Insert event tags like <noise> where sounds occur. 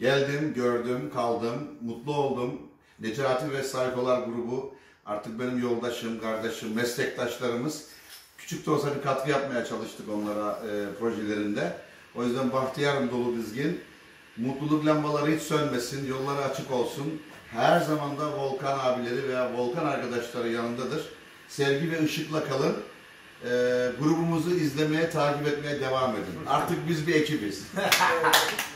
Geldim, gördüm, kaldım, mutlu oldum. Necati ve Saykolar grubu artık benim yoldaşım, kardeşim, meslektaşlarımız. Küçük de olsa bir katkı yapmaya çalıştık onlara e, projelerinde. O yüzden bahtiyarım dolu dizgin. Mutluluk lambaları hiç sönmesin, yolları açık olsun. Her zaman da Volkan abileri veya Volkan arkadaşları yanındadır. Sevgi ve ışıkla kalın. E, grubumuzu izlemeye, takip etmeye devam edin. Artık biz bir ekibiz. <laughs>